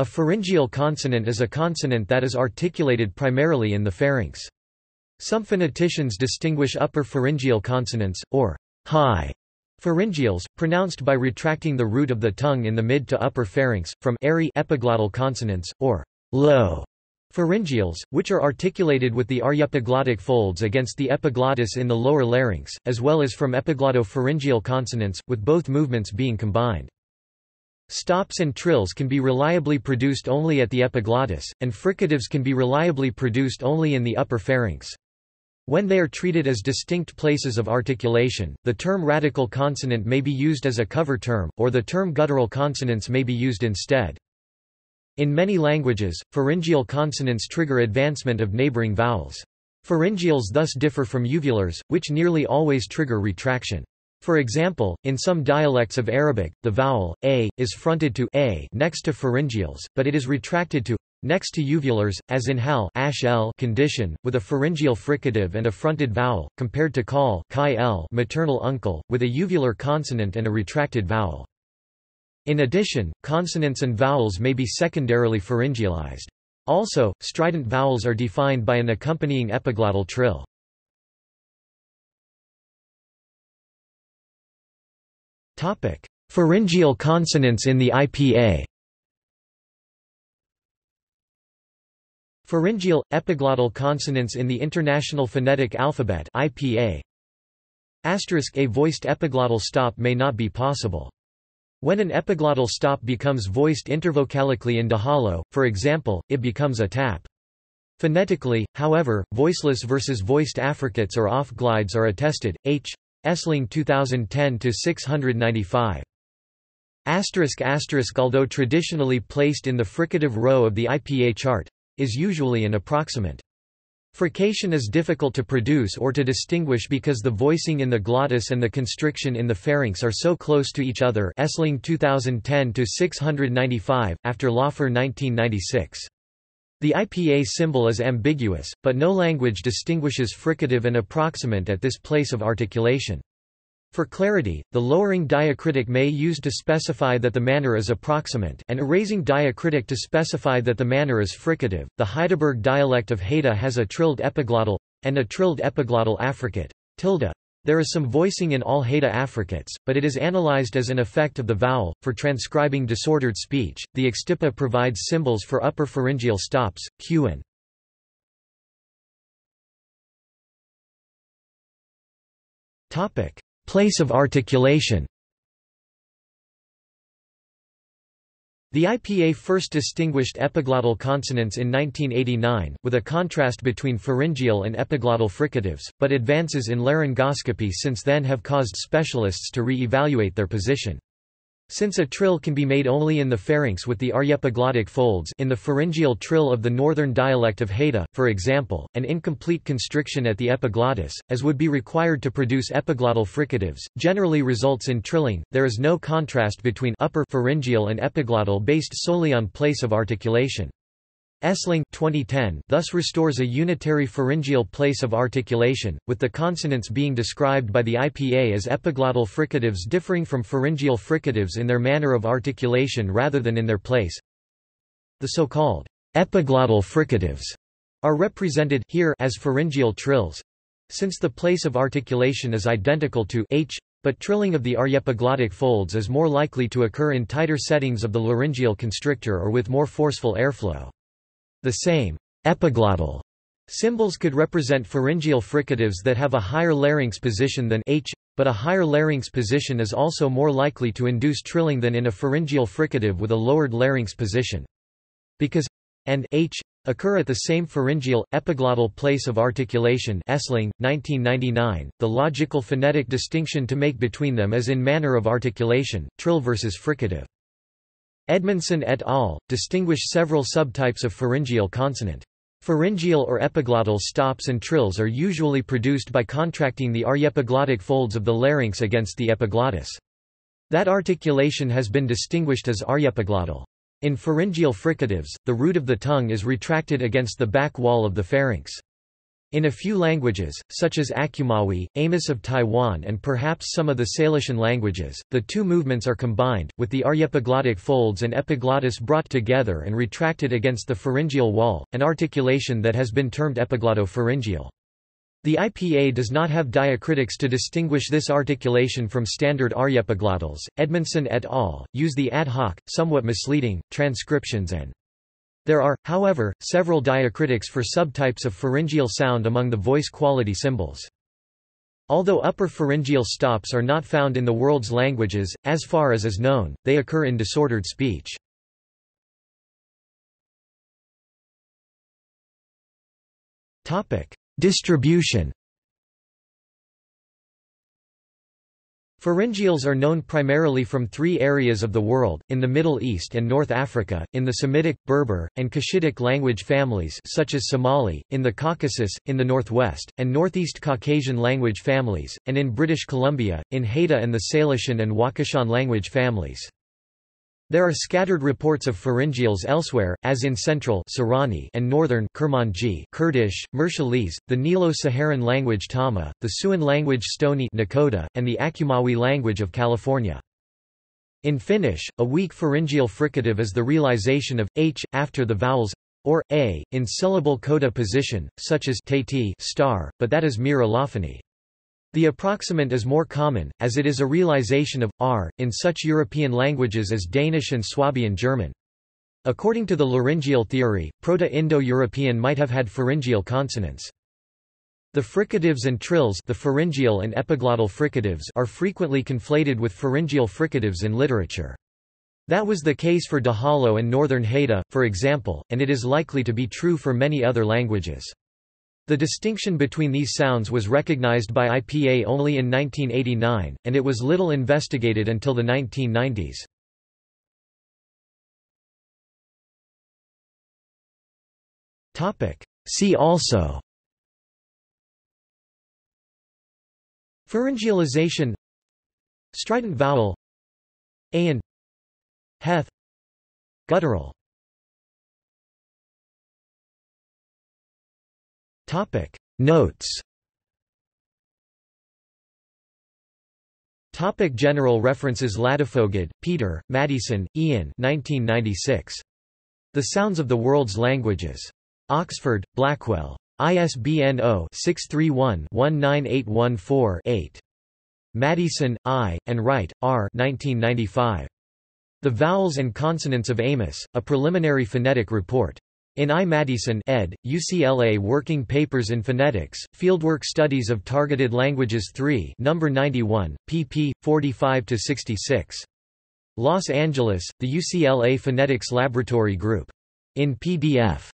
A pharyngeal consonant is a consonant that is articulated primarily in the pharynx. Some phoneticians distinguish upper pharyngeal consonants, or high pharyngeals, pronounced by retracting the root of the tongue in the mid to upper pharynx, from airy epiglottal consonants, or low pharyngeals, which are articulated with the aryepiglottic folds against the epiglottis in the lower larynx, as well as from epiglottopharyngeal consonants, with both movements being combined. Stops and trills can be reliably produced only at the epiglottis, and fricatives can be reliably produced only in the upper pharynx. When they are treated as distinct places of articulation, the term radical consonant may be used as a cover term, or the term guttural consonants may be used instead. In many languages, pharyngeal consonants trigger advancement of neighboring vowels. Pharyngeals thus differ from uvulars, which nearly always trigger retraction. For example, in some dialects of Arabic, the vowel a is fronted to a next to pharyngeals, but it is retracted to next to uvulars, as in hal condition, with a pharyngeal fricative and a fronted vowel, compared to call maternal uncle, with a uvular consonant and a retracted vowel. In addition, consonants and vowels may be secondarily pharyngealized. Also, strident vowels are defined by an accompanying epiglottal trill. Pharyngeal consonants in the IPA Pharyngeal, epiglottal consonants in the International Phonetic Alphabet IPA. Asterisk A voiced epiglottal stop may not be possible. When an epiglottal stop becomes voiced intervocalically in Dahalo, for example, it becomes a tap. Phonetically, however, voiceless versus voiced affricates or off-glides are attested. H. Esling 2010-695. Asterisk asterisk although traditionally placed in the fricative row of the IPA chart, is usually an approximant. Frication is difficult to produce or to distinguish because the voicing in the glottis and the constriction in the pharynx are so close to each other Esling 2010-695, after Laufer 1996. The IPA symbol is ambiguous, but no language distinguishes fricative and approximant at this place of articulation. For clarity, the lowering diacritic may used to specify that the manner is approximant and a raising diacritic to specify that the manner is fricative. The Hydaburg dialect of Haida has a trilled epiglottal and a trilled epiglottal affricate. Tilde. There is some voicing in all Haida affricates, but it is analyzed as an effect of the vowel. For transcribing disordered speech, the extIPA provides symbols for upper pharyngeal stops, q and Topic: Place of articulation The IPA first distinguished epiglottal consonants in 1989, with a contrast between pharyngeal and epiglottal fricatives, but advances in laryngoscopy since then have caused specialists to re-evaluate their position. Since a trill can be made only in the pharynx with the aryepiglottic folds in the pharyngeal trill of the northern dialect of Haida, for example, an incomplete constriction at the epiglottis, as would be required to produce epiglottal fricatives, generally results in trilling. There is no contrast between upper pharyngeal and epiglottal based solely on place of articulation. Esling 2010 thus restores a unitary pharyngeal place of articulation, with the consonants being described by the IPA as epiglottal fricatives differing from pharyngeal fricatives in their manner of articulation rather than in their place. The so-called epiglottal fricatives are represented here as pharyngeal trills. Since the place of articulation is identical to h, but trilling of the aryepiglottic folds is more likely to occur in tighter settings of the laryngeal constrictor or with more forceful airflow. The same epiglottal symbols could represent pharyngeal fricatives that have a higher larynx position than h, but a higher larynx position is also more likely to induce trilling than in a pharyngeal fricative with a lowered larynx position. Because and h occur at the same pharyngeal, epiglottal place of articulation Esling, 1999, the logical phonetic distinction to make between them is in manner of articulation, trill versus fricative. Edmondson et al. distinguish several subtypes of pharyngeal consonant. Pharyngeal or epiglottal stops and trills are usually produced by contracting the aryepiglottic folds of the larynx against the epiglottis. That articulation has been distinguished as aryepiglottal. In pharyngeal fricatives, the root of the tongue is retracted against the back wall of the pharynx. In a few languages, such as Achumawi, Amis of Taiwan and perhaps some of the Salishan languages, the two movements are combined, with the aryepiglottic folds and epiglottis brought together and retracted against the pharyngeal wall, an articulation that has been termed epiglottopharyngeal. The IPA does not have diacritics to distinguish this articulation from standard aryepiglottals. Edmondson et al. use the ad hoc, somewhat misleading, transcriptions and there are, however, several diacritics for subtypes of pharyngeal sound among the voice quality symbols. Although upper pharyngeal stops are not found in the world's languages, as far as is known, they occur in disordered speech. Distribution Pharyngeals are known primarily from three areas of the world, in the Middle East and North Africa, in the Semitic, Berber, and Cushitic language families such as Somali, in the Caucasus, in the Northwest, and Northeast Caucasian language families, and in British Columbia, in Haida and the Salishan and Wakashan language families. There are scattered reports of pharyngeals elsewhere, as in central Sorani and northern Kurmanji Kurdish, Marshallese, the Nilo-Saharan language Tama, the Siouan language Stoney Nakoda, and the Achumawi language of California. In Finnish, a weak pharyngeal fricative is the realization of h after the vowels or a in syllable coda position, such as star, but that is mere allophony. The approximant is more common, as it is a realization of r, in such European languages as Danish and Swabian German. According to the laryngeal theory, Proto-Indo-European might have had pharyngeal consonants. The fricatives and trills the pharyngeal and epiglottal fricatives are frequently conflated with pharyngeal fricatives in literature. That was the case for Dahalo and Northern Haida, for example, and it is likely to be true for many other languages. The distinction between these sounds was recognized by IPA only in 1989, and it was little investigated until the 1990s. See also. Pharyngealization. Strident vowel. A and Heth. Guttural Topic Notes Topic General references Ladefoged, Peter, Maddieson, Ian 1996. The Sounds of the World's Languages. Oxford, Blackwell. ISBN 0-631-19814-8. Maddieson, I, and Wright, R. 1995. The Vowels and Consonants of Amis, A Preliminary Phonetic Report. In I. Maddieson ed., UCLA Working Papers in Phonetics, Fieldwork Studies of Targeted Languages 3 No. 91, pp. 45–66. Los Angeles, the UCLA Phonetics Laboratory Group. In PDF.